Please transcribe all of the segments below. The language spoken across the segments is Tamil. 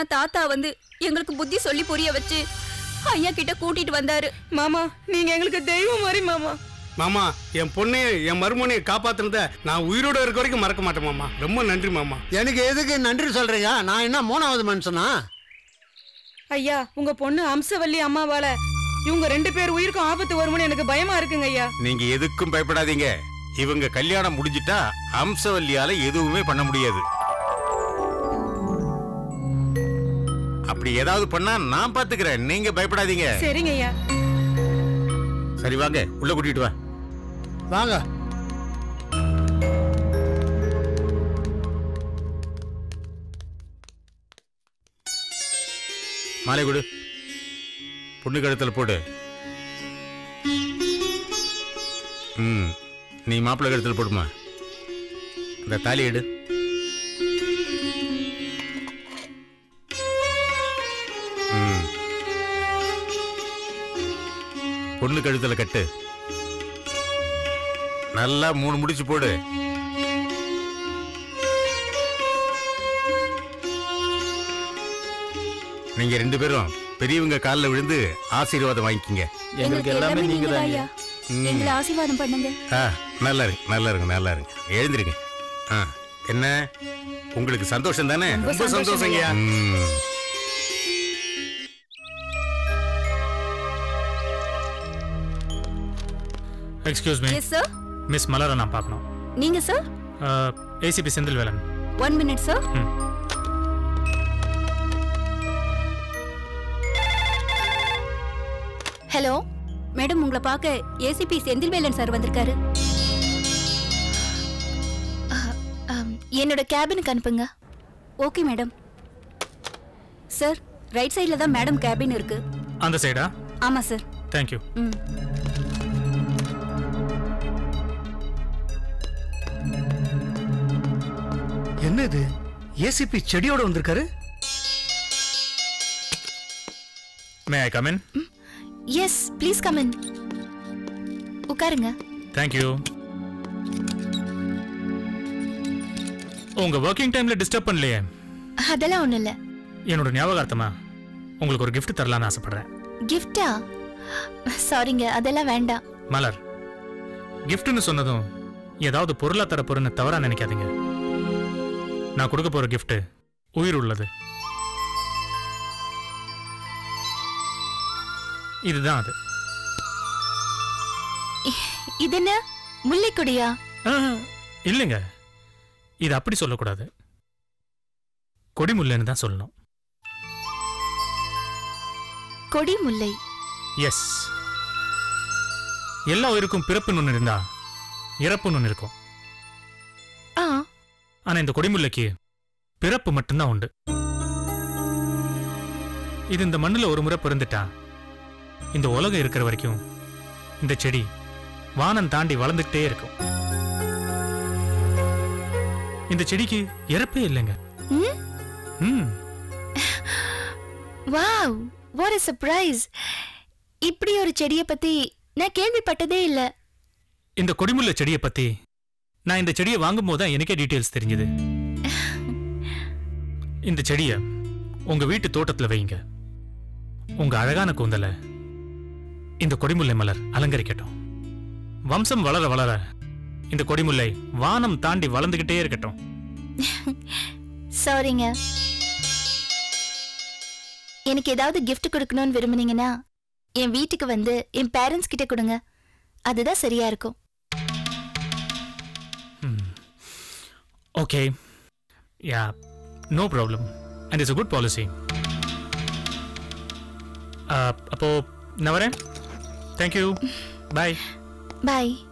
அப்பதான் தாத்தா வந்து எங்களுக்கு புத்தி சொல்லி புரிய வச்சு ஐயா கிட்ட கூட்டிட்டு வந்தாரு. மாமா நீங்க எங்களுக்கு தெய்வம் மாதிரி மாமா. மாமா என் பொண்ணையும் என் மருமனையும் காப்பாத்துனத நான் உயிரோட இருக்க வரைக்கும் மறக்க மாட்டேன் மாமா. ரொம்ப நன்றி மாமா. எனக்கு எதுக்கு நன்றி சொல்றீங்க? நான் என்ன மூணாவது மனுஷனா? ஐயா உங்க பொண்ணு அம்சவல்லி அம்மாவால இவங்க ரெண்டு பேர் உயிருக்கும் ஆபத்து வரும்னு எனக்கு பயமா இருக்குங்க ஐயா. நீங்க எதுக்கும் பயப்படாதீங்க. இவங்க கல்யாணம் முடிஞ்சிட்டா அம்சவல்லியால எதுவுமே பண்ண முடியாது. அப்படி ஏதாவது பண்ணா நான் பாத்துக்கிறேன். நீங்க பயப்படாதீங்க. சரிங்க ஐயா. சரி வாங்க. உள்ள கூட்டிட்டு வா. வாங்க. மாலை கொடு. பொண்ணு கழுத்துல போடு. ம் நீ மாப்பிள்ளை கழுத்துல போடுமா? இந்த தாலி எடு. பொண்ணு கழுத்துல கட்டு. நல்லா மூணு முடிச்சு போடு. நீங்க ரெண்டு பேரும் பெரியவங்க காலில் விழுந்து ஆசீர்வாதம் வாங்கிக்கிங்க. எங்களுக்கு எல்லாமே நீங்க. எங்களை ஆசீர்வாதம் பண்ணுங்க. ஆ நல்லா இருங்க நல்லா இருங்க நல்லா இருங்க. எழுந்திருங்க. ஆ என்ன? உங்களுக்கு சந்தோஷம் தானே? ரொம்ப சந்தோஷங்கய்யா excuse me yes sir miss மலரை நான் பார்க்கணும். நீங்க sir ACP Senthilvelan. One minute sir ம். ஹலோ மேடம் உங்களை பார்க்க ஏசிபி செந்தில்வேலன் சார் வந்திருக்காரு. என்னோட கேபினுக்கு அனுப்புங்க. ஓகே மேடம் சார் ரைட் சைடில் தான் மேடம் கேபின் இருக்கு. அந்த சைடா ஆமாம் சார் தேங்க்யூ ம். என்ன இது ஏசிபி செடியோட வந்திருக்காரு? May I come in yes please come in உட்காருங்க. தேங்க்யூ உங்க ஒர்க்கிங் டைம்ல டிஸ்டர்ப் பண்ணலையே. அதெல்லாம் ஒன்றும் இல்லை. என்னோட ஞாபகார்த்தமா? உங்களுக்கு ஒரு gift தரலாம்னு ஆசைப்படுறேன். கிஃப்டா சாரிங்க அதெல்லாம் வேண்டாம். மலர் கிஃப்ட்னு சொன்னதும் ஏதாவது பொருளா தர பொருள்னு தவறா நினைக்காதீங்க. நான் கொடுக்க போற gift உயிர் உள்ளது. இதுதான் அது. இது என்ன முல்லைக்கொடியா இல்லைங்க. இது அப்படி சொல்லக்கூடாது. கொடிமுல்லைன்னு தான் சொல்லணும். கொடி முல்லை எஸ் எல்லா உயிருக்கும் பிறப்புன்னு ஒன்று இருந்தா இறப்புன்னு ஒன்று இருக்கும். ஆனா இந்த கொடிமுல்லைக்கு பிறப்பு மட்டும்தான் உண்டு. இது இந்த மண்ணுல ஒரு முறை பிறந்துட்டா. இந்த உலகம் இருக்கிற வரைக்கும் இந்த செடி வானம் தாண்டி வளர்ந்துகிட்டே இருக்கும். இந்த செடிக்கு இறப்பே இல்லைங்க. வாவ் வாட் a சர்ப்ரைஸ் இப்படி ஒரு செடியை பத்தி நான் கேள்விப்பட்டதே இல்ல. இந்த கொடிமுல்லை செடியை பத்தி நான் இந்த செடியை வாங்கும் போது தான் எனக்கே டீட்டெயில்ஸ் தெரிஞ்சது. இந்த செடியை உங்க வீட்டு தோட்டத்துல வைங்க. உங்க அழகான கூந்தலை இந்த கொடிமுல்லை மலர் அலங்கரிக்கட்டும். வம்சம் வளர வளர இந்த கொடிமுல்லை வானம் தாண்டி வளர்ந்துகிட்டே இருக்கட்டும். சாரிங்க எனக்கு ஏதாவது கிஃப்ட் கொடுக்கணும்னு விரும்புனீங்கன்னா என் வீட்டுக்கு வந்து என் பேரண்ட்ஸ் கிட்ட கொடுங்க. அதுதான் சரியா இருக்கும். Okay. Yeah, no problem. And it's a good policy. Uh, appo, Navaren? Thank you. Bye. Bye.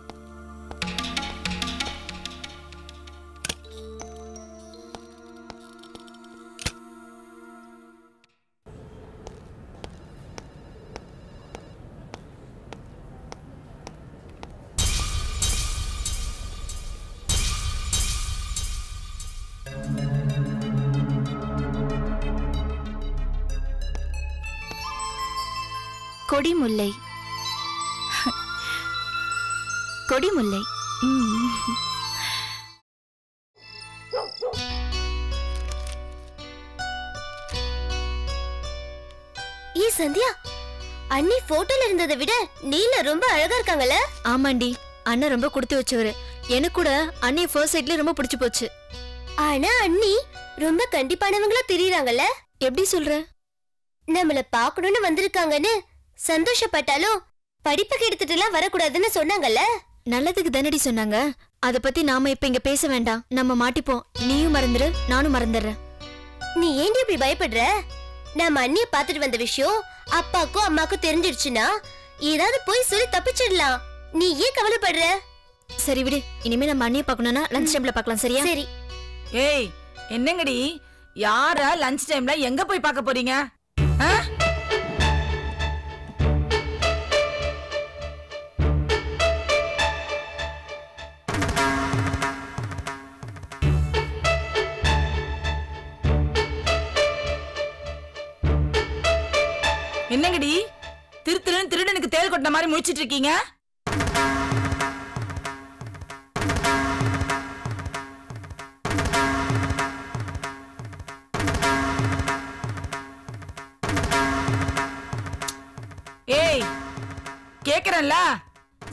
கொடிமுல்லை. கொடிமுல்லை. ம். சந்தியா அண்ணி போட்டோல இருந்ததை விட நீல ரொம்ப அழகா இருக்காங்கல்ல? ஆமாண்டி அண்ணன் ரொம்ப கொடுத்து வச்சவரு. எனக்கு கூட அண்ணிய ஃபர்ஸ்ட் சைட்ல ரொம்ப பிடிச்சு போச்சு. ஆனா அண்ணி ரொம்ப கண்டிப்பானவங்களா தெரியறாங்கல்ல? எப்படி சொல்ற? நம்மள பாக்கணும்னு வந்திருக்காங்கன்னு சந்தோஷப்பட்டாலும் படிப்புக்கு எடுத்துட்டு எல்லாம் வரக்கூடாதுன்னு சொன்னாங்கல்ல? நல்லதுக்கு தானடி சொன்னாங்க. அத பத்தி நாம இப்ப இங்க பேச வேண்டாம். நம்ம மாட்டிப்போம். நீயும் மறந்துரு நானும் மறந்துடுறேன். நீ ஏன்டி இப்படி பயப்படுற? நம்ம அண்ணிய பாத்துட்டு வந்த விஷயம் அப்பாக்கும் அம்மாக்கும் தெரிஞ்சிடுச்சுன்னா ஏதாவது போய் சொல்லி தப்பிச்சிடலாம். நீ ஏன் கவலைப்படுற? சரி விடு. இனிமே நம்ம அண்ணிய பார்க்கணும்னா லஞ்ச் டைம்ல பார்க்கலாம் சரியா? சரி. ஏய் என்னங்கடி? யார லஞ்ச் டைம்ல எங்க போய் பார்க்க போறீங்க? ஆ? கொட்டின மாதிரி முழிச்சிட்டு இருக்கீங்க? ஏய் கேக்குறேன்ல.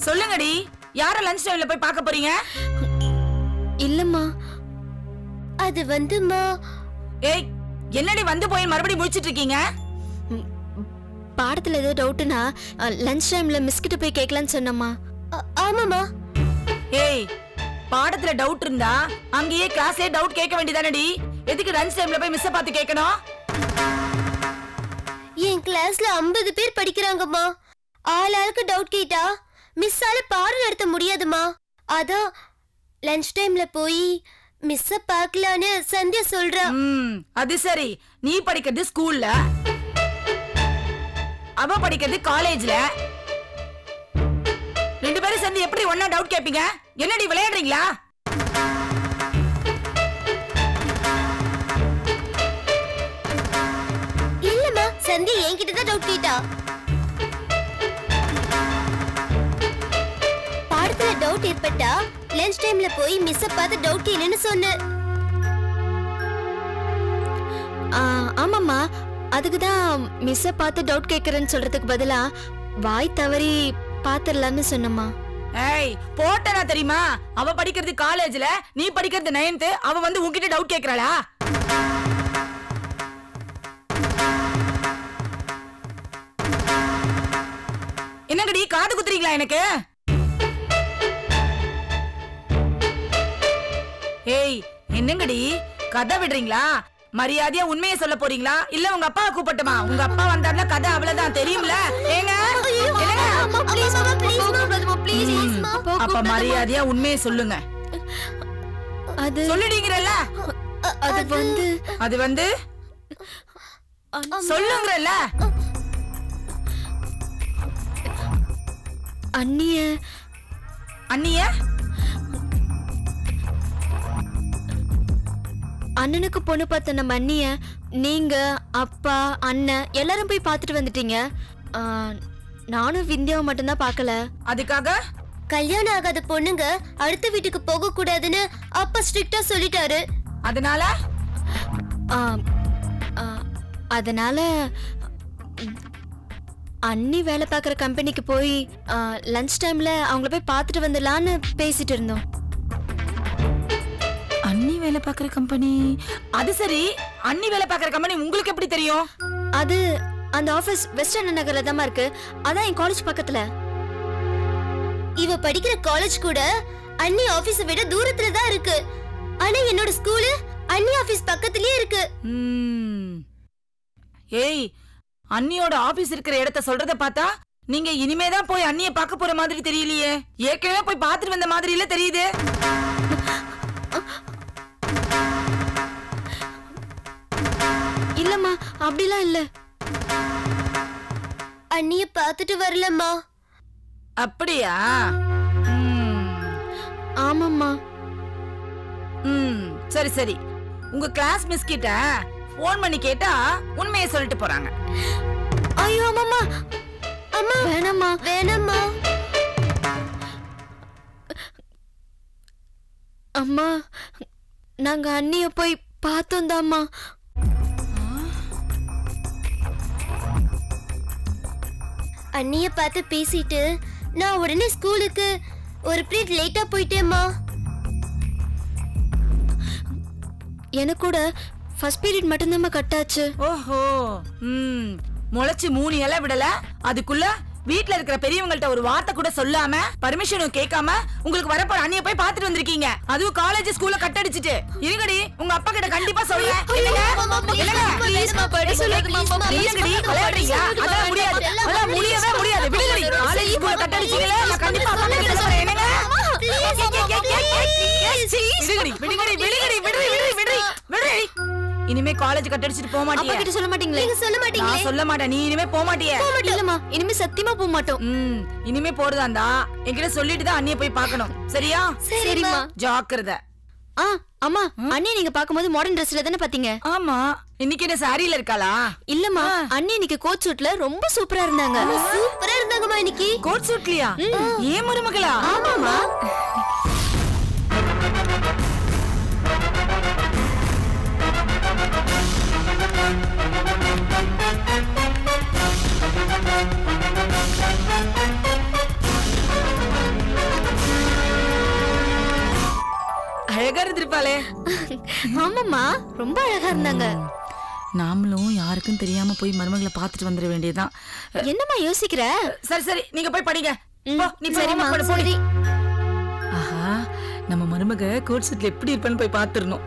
சொல்லுங்கடி யார லஞ்ச் டைம்ல போய் பார்க்க போறீங்க? இல்லம்மா. அது வந்துமா ஏய் என்னடி வந்து போய் மறுபடியும் முழிச்சிட்டு இருக்கீங்க? பாடத்துல ஏதோ டவுட்னா லஞ்ச் டைம்ல மிஸ் கிட்ட போய் கேட்கலான்னு சொன்னம்மா. ஆ- ஆமாமா ஏய் பாடத்துல டவுட் இருந்தா அங்கேயே கிளாஸ்லயே டவுட் கேட்க வேண்டியதானடி? எதுக்கு லஞ்ச் டைம்ல போய் மிஸ்ஸ பார்த்து கேட்கணும்? என் கிளாஸ்ல 50 பேர் படிக்கிறாங்கம்மா. ஆள் ஆளுக்கு டவுட் கேட்டா மிஸ்ஸால பாடம் நடத்த முடியாதுமா அதான் லஞ்ச் டைம்ல போய் மிஸ்ஸ பார்க்கலான்னு சந்தியா சொல்றா. ம் அது சரி. நீ படிக்கிறது ஸ்கூல்ல அவ படிக்கிறது காலேஜ்ல ரெண்டு பேரும் சேர்ந்து எப்படி ஒன்னா டவுட் கேப்பீங்க? என்னடி விளையாடுறீங்களா? இல்லம்மா சந்தியா என்கிட்ட தான் டவுட் கேட்டா. பாடத்துல டவுட் ஏற்பட்டா லஞ்ச் டைம்ல போய் மிஸ் பார்த்து டவுட் கேளுன்னு சொன்ன ஆமாம்மா அதுக்கு தான் மிஸ்ஸை பார்த்து டவுட் கேட்குறேன்னு சொல்றதுக்கு பதிலா வாய் தவறி பாத்துரலான்னு சொன்னம்மா. ஏய் போட்டனா தெரியுமா? அவ படிக்கிறது காலேஜ்ல நீ படிக்கிறது நைன்த் அவ வந்து உன்கிட்ட டவுட் கேக்குறாளா என்னங்கடி காது குத்துறீங்களா எனக்கு? ஏய் என்னங்கடி கதை விடுறீங்களா? மரியாதையா உண்மையை சொல்ல போறீங்களா? இல்ல உங்க அப்பா கூப்பிட்டுமா உங்க அப்பா வந்தாருன்னா கதை அவ்வளவுதான் தெரியும்ல? ஏங்க? அப்ப மரியாதையா உண்மையை சொல்லுங்க. அது சொல்லுடீங்கறல்ல அது வந்து அது வந்து சொல்லுங்கறல்ல அண்ணிய அண்ணிய? அண்ணனுக்கு பொண்ணு பார்த்த நம்ம அண்ணிய நீங்க அப்பா அண்ணன் எல்லாரும் போய் பார்த்துட்டு வந்துட்டீங்க. நானும் விந்தியாவை மட்டும்தான் பார்க்கல. அதுக்காக? கல்யாணம் ஆகாத பொண்ணுங்க அடுத்த வீட்டுக்கு போக கூடாதுன்னு அப்பா ஸ்ட்ரிக்ட்டா சொல்லிட்டாரு. அதனால? ஆ, ஆ, அதனால அண்ணி வேலை பார்க்குற கம்பெனிக்கு போய் லஞ்ச் டைம்ல அவங்கள போய் பார்த்துட்டு வந்துடலான்னு பேசிட்டு இருந்தோம். வேலை பாக்குற கம்பெனி அது சரி அண்ணி வேலை பாக்குற கம்பெனி உங்களுக்கு எப்படி தெரியும்? அது அந்த ஆஃபீஸ் வெஸ்ட் அண்ணா நகர்ல தான் இருக்கு. அதான் என் காலேஜ் பக்கத்துல. இவ படிக்கிற காலேஜ் கூட அண்ணி ஆபீஸ விட தூரத்துல தான் இருக்கு. ஆனா என்னோட ஸ்கூலு அண்ணி ஆபீஸ் பக்கத்துலயே இருக்கு. ம். ஏய் அண்ணியோட ஆபீஸ் இருக்கிற இடத்த சொல்றத பார்த்தா நீங்க இனிமே தான் போய் அண்ணிய பார்க்க போற மாதிரி தெரியலையே. ஏற்கனவே போய் பார்த்துட்டு வந்த மாதிரி இல்ல தெரியுது. இல்லம்மா அப்படிலாம் இல்ல. அண்ணிய பார்த்துட்டு வரலம்மா. அப்படியா. ஆமாம்மா. ம் சரி சரி. உங்க கிளாஸ் மிஸ் கிட்ட ஃபோன் பண்ணி கேட்டா உண்மையை சொல்லிட்டு போறாங்க. ஐயோ ஆமாம்மா அம்மா. வேணாம்மா. வேணாம்மா. அம்மா நாங்க அண்ணிய போய் பார்த்தோம் தாம்மா. அண்ணிய பார்த்து பேசிட்டு நான் உடனே ஸ்கூலுக்கு ஒரு பீரியட் லேட்டா போயிட்டேம்மா. எனக்கு கூட ஃபர்ஸ்ட் பீரியட் மட்டும்தாம்மா கட் ஆச்சு ஓஹோ ம் முளைச்சு மூணு இலை விடல? அதுக்குள்ள வீட்ல இருக்கிற பெரியவங்கள்ட்ட ஒரு வார்த்தை கூட சொல்லாம பர்மிஷனும் கேட்காம உங்களுக்கு வரப்போற அண்ணிய போய் பாத்துட்டு வந்திருக்கீங்க. அதுவும் காலேஜ் ஸ்கூல்ல கட் அடிச்சிட்டு இருங்கடி உங்க அப்பா கிட்ட கண்டிப்பா சொல்றேன். முடியவே முடியாது. விடுங்கடி. காலேஜ் ஸ்கூல்ல கட் அடிச்சீங்களே நான் கண்டிப்பா அப்பா கிட்ட சொல்றேன். என்னங்க? விடுங்கடி விடுங்கடி விடுங்கடி விடுறி இனிமே காலேஜ் கட் அடிச்சிட்டு போக அப்பா மாட்டியா கிட்ட சொல்ல மாட்டீங்களே? நீங்க சொல்ல மாட்டீங்களே? நான் சொல்ல மாட்டேன். நீ இனிமே போக மாட்டியே. இல்லம்மா இனிமே சத்தியமா போக மாட்டோம். ம் இனிமே போறதா இருந்தா என்கிட்ட சொல்லிட்டு தான் அண்ணிய போய் பார்க்கணும். சரியா? சரிம்மா. ஜாக்கிரதை. ஆ அம்மா அண்ணி நீங்க பாக்கும்போது மாடர்ன் ட்ரெஸ்ல தானே பாத்தீங்க ஆமா. இன்னைக்கு என்ன சாரியில இருக்காளா? இல்லம்மா அண்ணி இன்னைக்கு கோட் சூட்ல ரொம்ப சூப்பரா இருந்தாங்க. சூப்பரா இருந்தாங்கம்மா இன்னைக்கு. கோட் சூட்லியா ஏன் மருமகளா? ஆமாமா அழகா இருந்திருப்பாளே. ஆமாம்மா ரொம்ப அழகா இருந்தாங்க. நாமளும் யாருக்கும் தெரியாம போய் மருமகளை பார்த்துட்டு வந்துட வேண்டியதுதான். என்னம்மா யோசிக்கிற? சரி சரி நீங்க போய் படிங்க. நீ சரிம்மா. சரி. ஆஹா நம்ம மருமக கோட் சூட்ல எப்படி இருப்பான்னு போய் பார்த்துடணும்.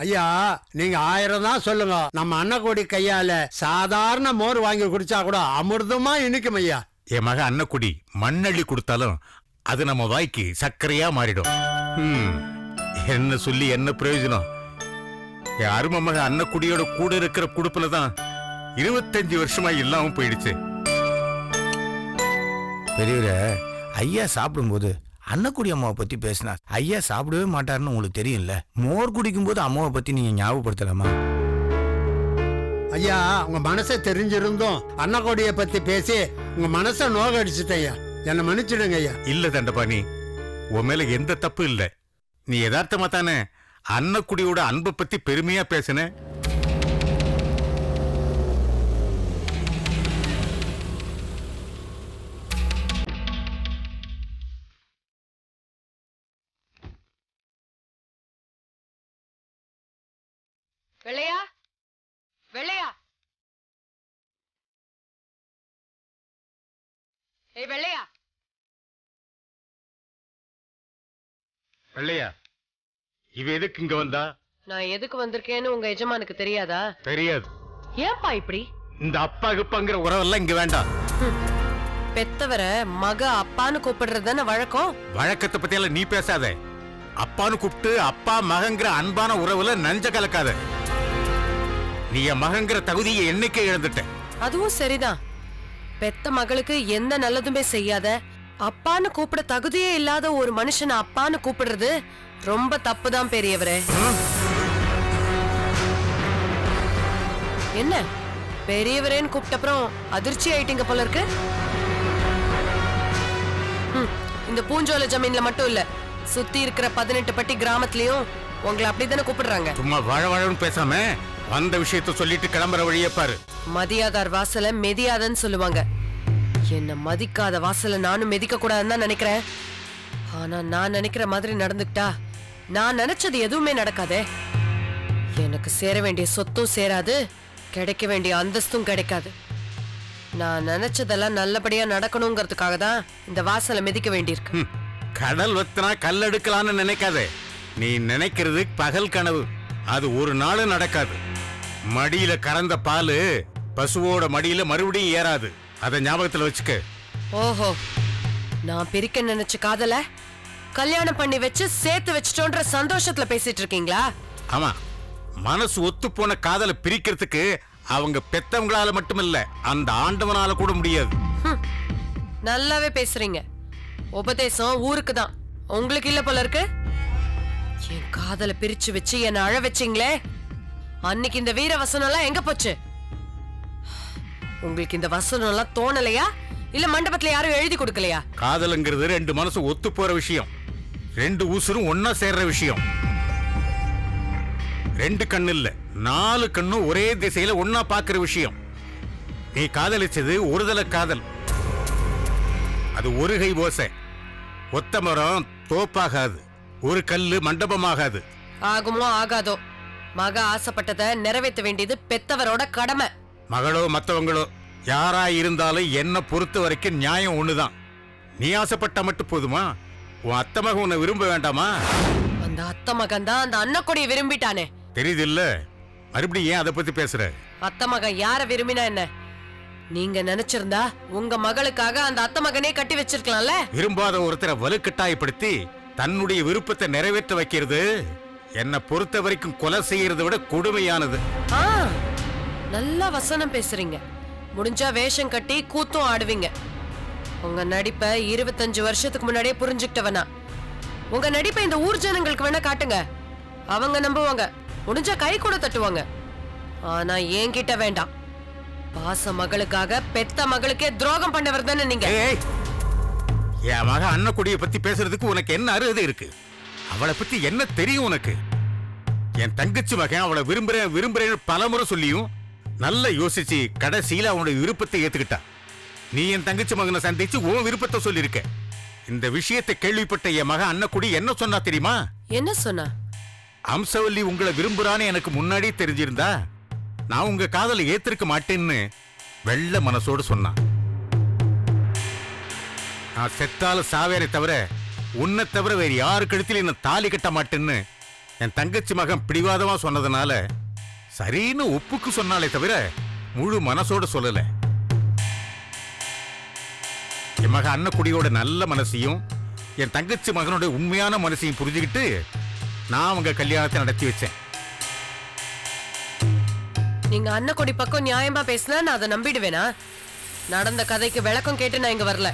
ஐயா நீங்க ஆயிரம் தான் சொல்லுங்க. நம்ம அன்னக்கோடி கையால சாதாரண மோர் வாங்கி குடிச்சா கூட அமிர்தமா இனிக்கும் ஐயா. என் மக அன்னக்குடி மண்ணள்ளி கொடுத்தாலும் அது நம்ம வாய்க்கு சர்க்கரையா மாறிடும். ம், என்ன சொல்லி என்ன பிரயோஜனம்? என் அருமை மக அன்னக்குடியோட கூட இருக்கிற குடுப்புல தான் இருபத்தஞ்சு வருஷமா இல்லாம போயிடுச்சு. பெரியவரே ஐயா சாப்பிடும்போது அன்னக்குடி அம்மாவை பத்தி பேசினா ஐயா சாப்பிடவே மாட்டாருன்னு உங்களுக்கு தெரியும்ல? மோர் குடிக்கும்போது அம்மாவை பத்தி நீங்க ஞாபகப்படுத்தலாமா? ஐயா உங்க மனசை தெரிஞ்சிருந்தும் அன்னக்கோடியை பத்தி பேசி உங்க மனசை நோகடிச்சிட்டேன் ஐயா. என்னை மன்னிச்சிடுங்க ஐயா. இல்ல தண்டபாணி உன் மேல எந்த தப்பு இல்ல. நீ யதார்த்தமா தானே அன்னக்குடியோட அன்பை பத்தி பெருமையா பேசின? வெள்ளையா? வெள்ளையா? ஏய் வெள்ளையா? வெள்ளையா? இவ எதுக்கு இங்க வந்தா? நான் எதுக்கு வந்திருக்கேன்னு உங்க எஜமானுக்கு தெரியாதா? தெரியாது. ஏன்பா இப்படி? இந்த அப்பா கிப்பாங்கிற உறவெல்லாம் இங்க வேண்டாம். பெத்தவர மக அப்பான்னு கூப்பிடுறது தானே வழக்கம்? வழக்கத்தை பத்தியெல்லாம் நீ பேசாத. அப்பான்னு கூப்பிட்டு அப்பா மகங்கிற அன்பான உறவுல நஞ்ச கலக்காத. நீ என் மகங்கிற தகுதியை என்னைக்கே இழந்துட்ட. அதுவும் சரிதான். பெத்த மகளுக்கு எந்த நல்லதுமே செய்யாத அப்பான்னு கூப்பிட தகுதியே இல்லாத ஒரு மனுஷனை அப்பான்னு கூப்பிடுறது ரொம்ப தப்புதான் பெரியவரே. என்ன? பெரியவரேன்னு கூப்பிட்டப்புறம் அதிர்ச்சி ஆயிட்டீங்க போல இருக்கு. இந்த பூஞ்சோல ஜமீன்ல மட்டும் இல்ல சுத்தி இருக்கிற பதினெட்டு பட்டி கிராமத்துலயும் உங்களை அப்படித்தானே கூப்பிடுறாங்க. சும்மா வழ வழன்னு பேசாம வந்த விஷயத்த சொல்லிட்டு கிளம்புற வழியே பாரு. மதியாதார் வாசல மெதியாதன்னு சொல்லுவாங்க. என்ன மதிக்காத வாசல நானும் மெதிக்க கூடாதுன்னு தான் நினைக்கிறேன். ஆனா நான் நினைக்கிற மாதிரி நடந்துக்கிட்டா நான் நினைச்சது எதுவுமே நடக்காதே. எனக்கு சேர வேண்டிய சொத்தும் சேராது கிடைக்க வேண்டிய அந்தஸ்தும் கிடைக்காது. நான் நினைச்சதெல்லாம் நல்லபடியா நடக்கணுங்கிறதுக்காக தான் இந்த வாசலை மிதிக்க வேண்டியிருக்கு. கடல் வத்தினா கல் எடுக்கலான்னு நினைக்காதே. நீ நினைக்கிறது பகல் கனவு. அது ஒரு நாளும் நடக்காது. மடியில கறந்த பாலு பசுவோட மடியில மறுபடியும் ஏறாது. அதை ஞாபகத்துல வச்சுக்க. ஓஹோ. நான் பிரிக்க நினைச்ச காதல கல்யாணம் பண்ணி வச்சு சேர்த்து வச்சிட்டோன்ற சந்தோஷத்துல பேசிட்டு இருக்கீங்களா? ஆமா. மனசு ஒத்து போன காதலை பிரிக்கிறதுக்கு அவங்க பெத்தவங்களால மட்டுமில்ல அந்த ஆண்டவனால கூட முடியாது. நல்லாவே பேசுறீங்க. உபதேசம் ஊருக்கு தான் உங்களுக்கு இல்ல போல இருக்கு. என் காதலை பிரிச்சு வச்சு என்ன அழ வச்சீங்களே? அன்னைக்கு இந்த வீர வசனம் எல்லாம் எங்க போச்சு? உங்களுக்கு இந்த வசனம் எல்லாம் தோணலையா? இல்ல மண்டபத்துல யாரும் எழுதி கொடுக்கலையா? காதலுங்கிறது ரெண்டு மனசு ஒத்து போற விஷயம். ரெண்டு உசுரும் ஒன்னா சேர்ற விஷயம். ரெண்டு கண்ணு இல்ல நாலு கண்ணும் ஒரே திசையில ஒன்னா பாக்குற விஷயம். நீ காதலிச்சது ஒருதல காதல். அது ஒரு கை ஓசை. ஒத்த மரம் தோப்பாகாது. ஒரு கல்லு மண்டபமாகாது. ஆகுமோ ஆகாதோ? மக ஆசைப்பட்டதை நிறைவேற்ற வேண்டியது பெத்தவரோட கடமை. மகளோ மத்தவங்களோ யாரா இருந்தாலும் என்ன பொறுத்த வரைக்கும் நியாயம் ஒண்ணுதான். நீ ஆசைப்பட்டா மட்டும் போதுமா? உன் அத்தை மகன் உன்னை விரும்ப வேண்டாமா? அந்த அத்தை மகன் தான் அந்த அன்னக்கொடியை விரும்பிட்டானே. தெரியுது இல்ல மறுபடியும் ஏன் அதை பத்தி பேசுற? அத்தை மகன் யார விரும்பினா என்ன? நீங்க நினைச்சிருந்தா உங்க மகளுக்காக அந்த அத்தை மகனே கட்டி வச்சிருக்கலாம்ல? விரும்பாத ஒருத்தரை வலுக்கட்டாயப்படுத்தி தன்னுடைய விருப்பத்தை நிறைவேற்ற வைக்கிறது. என்னை பொறுத்த வரைக்கும் கொலை செய்யறதை விட கொடுமையானது. ஆ நல்லா வசனம் பேசுறீங்க. முடிஞ்சா வேஷம் கட்டி கூத்தும் ஆடுவீங்க. உங்க நடிப்பை இருபத்தஞ்சு வருஷத்துக்கு முன்னாடியே புரிஞ்சுக்கிட்டவனா. உங்க நடிப்பை இந்த ஊர் ஜனங்களுக்கு வேணா காட்டுங்க. அவங்க நம்புவாங்க. முடிஞ்சா கை கூட தட்டுவாங்க. ஆனா என்கிட்ட வேண்டாம். பாச மகளுக்காக பெத்த மகளுக்கே துரோகம் பண்ணவர் தானே நீங்க. என் மக அன்னக்குடியை பத்தி பேசுறதுக்கு உனக்கு என்ன அருகதை இருக்கு? அவளை பத்தி என்ன தெரியும் உனக்கு? என் தங்கச்சி மகன் அவளை விரும்புறேன் விரும்புறேன்னு பலமுறை சொல்லியும் நல்லா யோசிச்சு கடைசியில அவனுடைய விருப்பத்தை ஏத்துக்கிட்டா. நீ என் தங்கச்சி மகனை சந்திச்சு உன் விருப்பத்தை சொல்லியிருக்க இந்த விஷயத்தை கேள்விப்பட்ட என் மகன் அன்னக்குடி என்ன சொன்னா தெரியுமா? என்ன சொன்னா? அம்சவல்லி உங்களை விரும்புறான்னு எனக்கு முன்னாடி தெரிஞ்சிருந்தா நான் உங்க காதலை ஏத்திருக்க மாட்டேன்னு வெள்ள மனசோடு சொன்னான். நான் செத்தாலும் சாவேரை தவிர உன்னை தவிர வேறு யாரு கழுத்தில் என்ன தாலி கட்ட மாட்டேன்னு என் தங்கச்சி மகன் பிடிவாதமா சொன்னதுனால சரின்னு ஒப்புக்கு சொன்னாலே தவிர முழு மனசோட சொல்லல. என் மகன் அன்னக்குடியோட நல்ல மனசையும் என் தங்கச்சி மகனோட உண்மையான மனசையும் புரிஞ்சுக்கிட்டு நான் அவங்க கல்யாணத்தை நடத்தி வச்சேன். நீங்க அன்னக்குடி பக்கம் நியாயமா பேசினா நான் அதை நம்பிடுவேனா? நடந்த கதைக்கு விளக்கம் கேட்டு நான் இங்க வரல.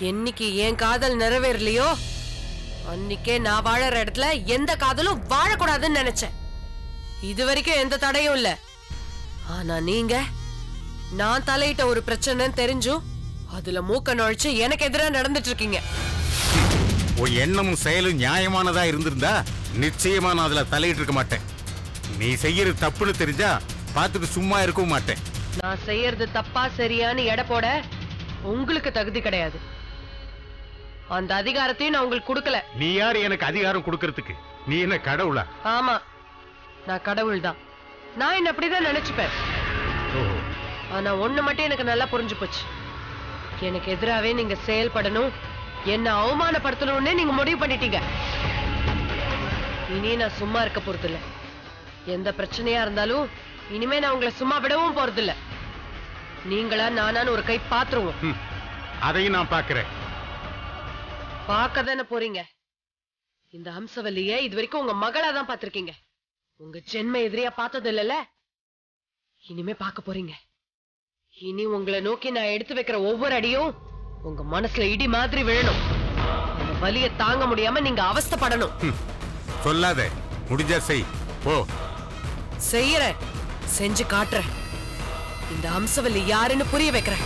என்னைக்கு என் காதல் நிறைவேறலையோ? அன்னைக்கே நான் வாழற இடத்துல எந்த காதலும் வாழக்கூடாதுன்னு நினைச்சேன். இது வரைக்கும் எந்த தடையும் இல்ல. ஆனா நீங்க நான் தலையிட்ட ஒரு பிரச்சனைன்னு தெரிஞ்சும் அதுல மூக்க நுழைச்சு எனக்கு எதிராக நடந்துட்டு இருக்கீங்க உன் எண்ணமும் செயலும் நியாயமானதா இருந்திருந்தா நிச்சயமா நான் அதுல தலையிட்டு இருக்க மாட்டேன். நீ செய்யறது தப்புன்னு தெரிஞ்சா பார்த்துட்டு சும்மா இருக்கவும் மாட்டேன். நான் செய்யறது தப்பா சரியான்னு எடை போட உங்களுக்கு தகுதி கிடையாது. அந்த அதிகாரத்தையும் நான் உங்களுக்கு கொடுக்கல. நீ யார் எனக்கு அதிகாரம் கொடுக்கறதுக்கு? நீ என்ன கடவுளா? ஆமா. நான் கடவுள் தான் நான் என்ன அப்படிதான் நினைச்சுப்பேன். ஆனா ஒண்ணு மட்டும் எனக்கு நல்லா புரிஞ்சு போச்சு. எனக்கு எதிராவே நீங்க செயல்படணும் என்ன அவமானப்படுத்தணும்னே நீங்க முடிவு பண்ணிட்டீங்க. இனி நான் சும்மா இருக்க போறதில்ல. எந்த பிரச்சனையா இருந்தாலும் இனிமே நான் உங்களை சும்மா விடவும் போறதில்ல. நீங்களா நானான்னு ஒரு கை பாத்துருவோம் அதையும் நான் பார்க்கிறேன். பார்க்க தானே போறீங்க? இந்த ஹம்சவல்லிய இது வரைக்கும் உங்க மகளா தான் பாத்திருக்கீங்க உங்க ஜென்ம எதிரியா பார்த்தது இல்லைல்ல இனிமே பார்க்க போறீங்க. இனி உங்களை நோக்கி நான் எடுத்து வைக்கிற ஒவ்வொரு அடியும் உங்க மனசுல இடி மாதிரி விழணும். அந்த வலிய தாங்க முடியாம நீங்க அவஸ்தைப்படணும். சொல்லாத. முடிஞ்சா செய். போ. செய்யறேன். செஞ்சு காட்டுறேன். இந்த ஹம்சவல்லி யாருன்னு புரிய வைக்கிறேன்.